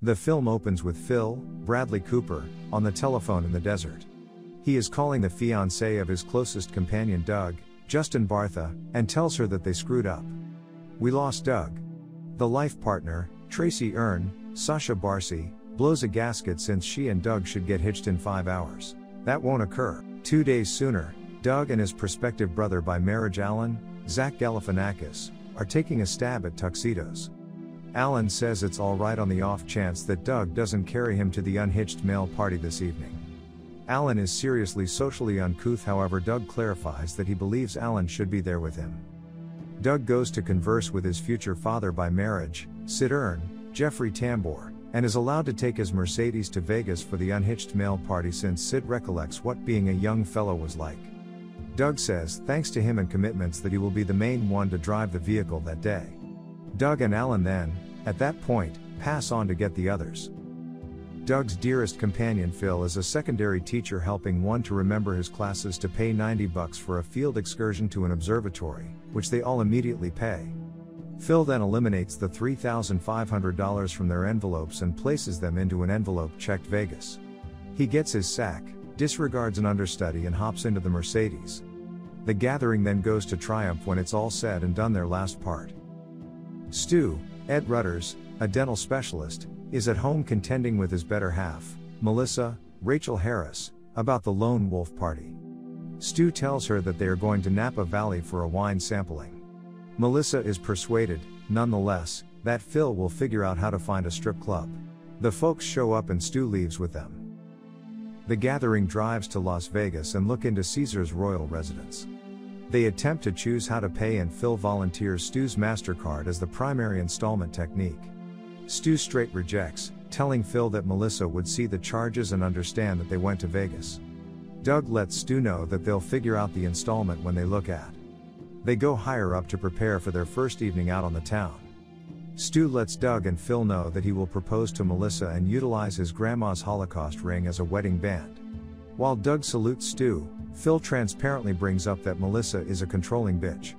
The film opens with Phil, Bradley Cooper, on the telephone in the desert. He is calling the fiancee of his closest companion Doug, Justin Bartha, and tells her that they screwed up. We lost Doug. The life partner, Tracy Earn, Sasha Barrese, blows a gasket since she and Doug should get hitched in five hours. That won't occur. Two days sooner, Doug and his prospective brother by marriage Alan, Zach Galifianakis, are taking a stab at tuxedos. Alan says it's alright on the off chance that Doug doesn't carry him to the unhitched male party this evening. Alan is seriously socially uncouth, however, Doug clarifies that he believes Alan should be there with him. Doug goes to converse with his future father by marriage, Sid Earn, Jeffrey Tambor, and is allowed to take his Mercedes to Vegas for the unhitched male party since Sid recollects what being a young fellow was like. Doug says, thanks to him and commitments, that he will be the main one to drive the vehicle that day. Doug and Alan then, at that point, pass on to get the others. Doug's dearest companion Phil is a secondary teacher helping one to remember his classes to pay 90 bucks for a field excursion to an observatory, which they all immediately pay. Phil then eliminates the $3,500 from their envelopes and places them into an envelope checked Vegas. He gets his sack, disregards an understudy, and hops into the Mercedes. The gathering then goes to triumph when it's all said and done their last part. Stu, Ed Rutters, a dental specialist, is at home contending with his better half, Melissa, Rachel Harris, about the lone wolf party. Stu tells her that they are going to Napa Valley for a wine sampling. Melissa is persuaded, nonetheless, that Phil will figure out how to find a strip club. The folks show up and Stu leaves with them. The gathering drives to Las Vegas and look into Caesar's royal residence. They attempt to choose how to pay and Phil volunteers Stu's MasterCard as the primary installment technique. Stu straight rejects, telling Phil that Melissa would see the charges and understand that they went to Vegas. Doug lets Stu know that they'll figure out the installment when they look at. They go higher up to prepare for their first evening out on the town. Stu lets Doug and Phil know that he will propose to Melissa and utilize his grandma's Holocaust ring as a wedding band. While Doug salutes Stu, Phil transparently brings up that Melissa is a controlling bitch.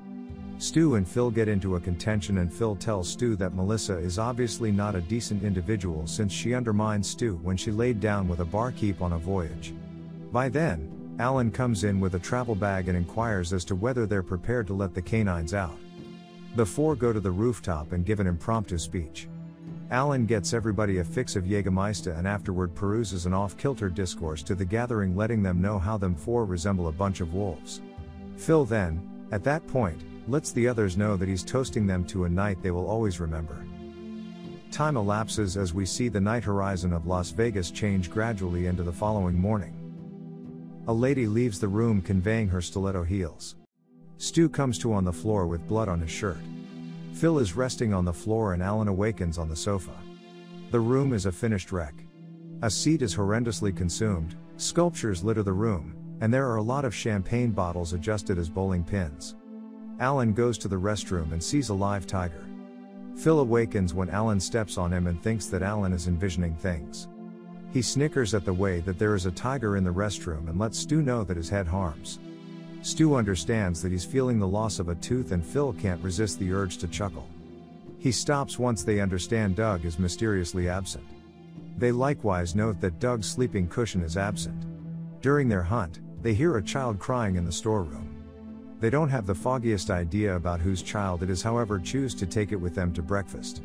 Stu and Phil get into a contention, and Phil tells Stu that Melissa is obviously not a decent individual since she undermined Stu when she laid down with a barkeep on a voyage. By then, Alan comes in with a travel bag and inquires as to whether they're prepared to let the canines out. The four go to the rooftop and give an impromptu speech. Alan gets everybody a fix of Jägermeister and afterward peruses an off kilter discourse to the gathering, letting them know how them four resemble a bunch of wolves. Phil then, at that point, lets the others know that he's toasting them to a night they will always remember. Time elapses as we see the night horizon of Las Vegas change gradually into the following morning. A lady leaves the room conveying her stiletto heels. Stu comes to on the floor with blood on his shirt. Phil is resting on the floor and Alan awakens on the sofa. The room is a finished wreck. A seat is horrendously consumed, sculptures litter the room, and there are a lot of champagne bottles adjusted as bowling pins. Alan goes to the restroom and sees a live tiger. Phil awakens when Alan steps on him and thinks that Alan is envisioning things. He snickers at the way that there is a tiger in the restroom and lets Stu know that his head harms. Stu understands that he's feeling the loss of a tooth and Phil can't resist the urge to chuckle. He stops once they understand Doug is mysteriously absent. They likewise note that Doug's sleeping cushion is absent. During their hunt, they hear a child crying in the storeroom. They don't have the foggiest idea about whose child it is, however, choose to take it with them to breakfast.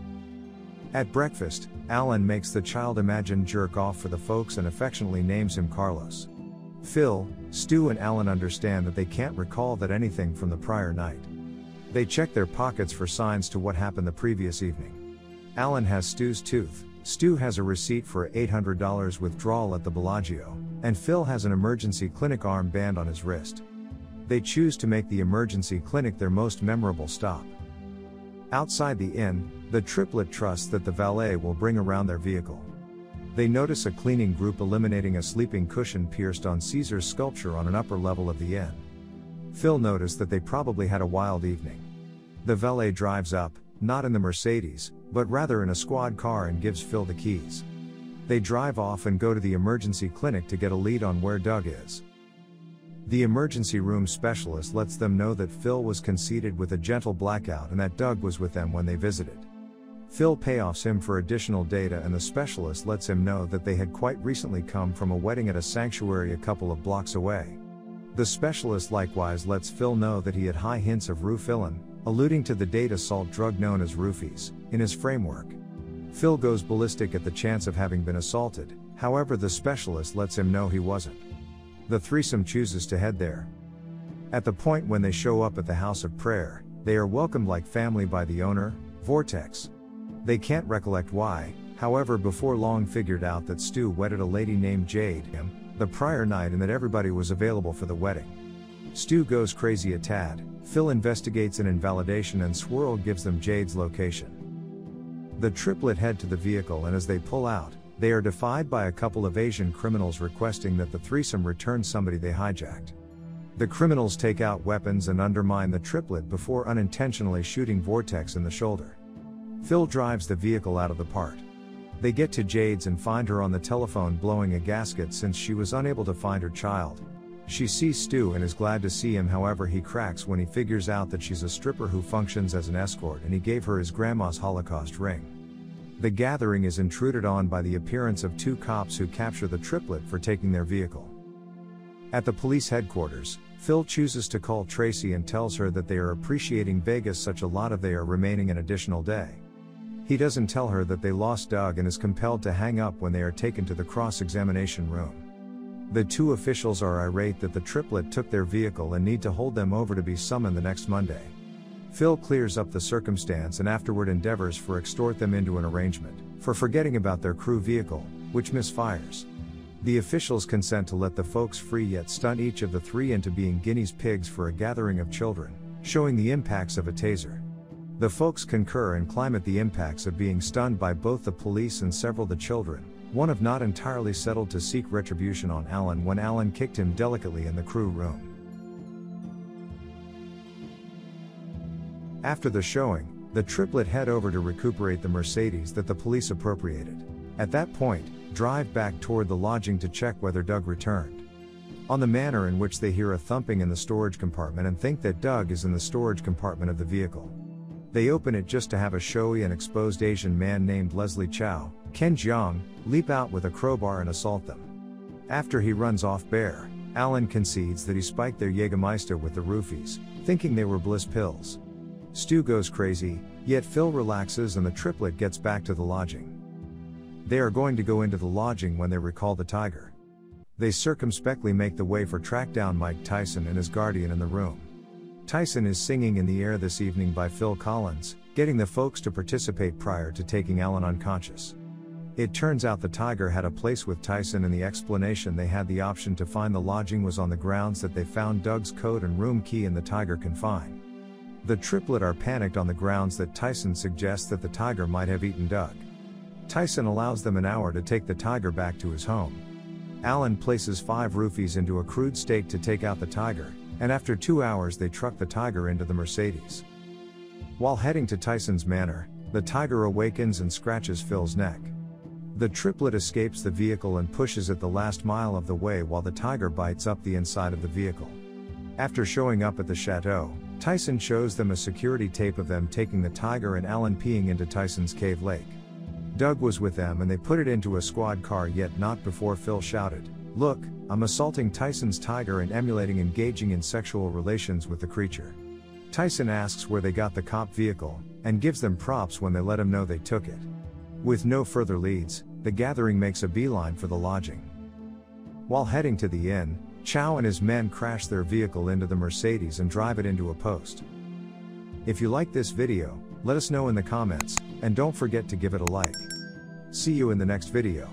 At breakfast, Alan makes the child imagine jerk off for the folks and affectionately names him Carlos. Phil, Stu, and Alan understand that they can't recall that anything from the prior night. They check their pockets for signs to what happened the previous evening. Alan has Stu's tooth, Stu has a receipt for $800 withdrawal at the Bellagio, and Phil has an emergency clinic armband on his wrist. They choose to make the emergency clinic their most memorable stop. Outside the inn, the triplet trusts that the valet will bring around their vehicle. They notice a cleaning group eliminating a sleeping cushion pierced on Caesar's sculpture on an upper level of the inn. Phil noticed that they probably had a wild evening. The valet drives up, not in the Mercedes, but rather in a squad car and gives Phil the keys. They drive off and go to the emergency clinic to get a lead on where Doug is. The emergency room specialist lets them know that Phil was conceited with a gentle blackout and that Doug was with them when they visited. Phil payoffs him for additional data, and the specialist lets him know that they had quite recently come from a wedding at a sanctuary a couple of blocks away. The specialist likewise lets Phil know that he had high hints of rufilin, alluding to the date assault drug known as roofies, in his framework. Phil goes ballistic at the chance of having been assaulted, however, the specialist lets him know he wasn't. The threesome chooses to head there. At the point when they show up at the house of prayer, they are welcomed like family by the owner, Vortex. They can't recollect why, however, before long figured out that Stu wedded a lady named Jade him, the prior night and that everybody was available for the wedding. Stu goes crazy a tad, Phil investigates an invalidation and Swirl gives them Jade's location. The triplet head to the vehicle and as they pull out, they are defied by a couple of Asian criminals requesting that the threesome return somebody they hijacked. The criminals take out weapons and undermine the triplet before unintentionally shooting Vortex in the shoulder. Phil drives the vehicle out of the part. They get to Jade's and find her on the telephone blowing a gasket since she was unable to find her child. She sees Stu and is glad to see him, however, he cracks when he figures out that she's a stripper who functions as an escort and he gave her his grandma's Holocaust ring. The gathering is intruded on by the appearance of two cops who capture the triplet for taking their vehicle. At the police headquarters, Phil chooses to call Tracy and tells her that they are appreciating Vegas such a lot of they are remaining an additional day. He doesn't tell her that they lost Doug and is compelled to hang up when they are taken to the cross examination room. The two officials are irate that the triplet took their vehicle and need to hold them over to be summoned the next Monday. Phil clears up the circumstance and afterward endeavors for extort them into an arrangement for forgetting about their crew vehicle, which misfires. The officials consent to let the folks free yet stunt each of the three into being guinea pigs for a gathering of children, showing the impacts of a taser. The folks concur and climb at the impacts of being stunned by both the police and several the children, one of not entirely settled to seek retribution on Alan when Alan kicked him delicately in the crew room. After the showing, the triplet head over to recuperate the Mercedes that the police appropriated. At that point, drive back toward the lodging to check whether Doug returned. On the manner in which they hear a thumping in the storage compartment and think that Doug is in the storage compartment of the vehicle. They open it just to have a showy and exposed Asian man named Leslie Chow, Ken Jeong, leap out with a crowbar and assault them. After he runs off bare, Alan concedes that he spiked their Jägermeister with the roofies, thinking they were bliss pills. Stu goes crazy, yet Phil relaxes and the triplet gets back to the lodging. They are going to go into the lodging when they recall the tiger. They circumspectly make the way for track down Mike Tyson and his guardian in the room. Tyson is singing in the air this evening by Phil Collins, getting the folks to participate prior to taking Alan unconscious. It turns out the tiger had a place with Tyson and the explanation they had the option to find the lodging was on the grounds that they found Doug's coat and room key in the tiger confine. The triplet are panicked on the grounds that Tyson suggests that the tiger might have eaten Doug. Tyson allows them an hour to take the tiger back to his home. Alan places five roofies into a crude stake to take out the tiger, and after two hours they truck the tiger into the Mercedes. While heading to Tyson's manor, the tiger awakens and scratches Phil's neck. The triplet escapes the vehicle and pushes it the last mile of the way while the tiger bites up the inside of the vehicle. After showing up at the chateau, Tyson shows them a security tape of them taking the tiger and Alan peeing into Tyson's cave lake. Doug was with them and they put it into a squad car yet not before Phil shouted, Look, I'm assaulting Tyson's tiger and emulating engaging in sexual relations with the creature. Tyson asks where they got the cop vehicle, and gives them props when they let him know they took it. With no further leads, the gathering makes a beeline for the lodging. While heading to the inn, Chow and his men crash their vehicle into the Mercedes and drive it into a post. If you like this video, let us know in the comments, and don't forget to give it a like. See you in the next video.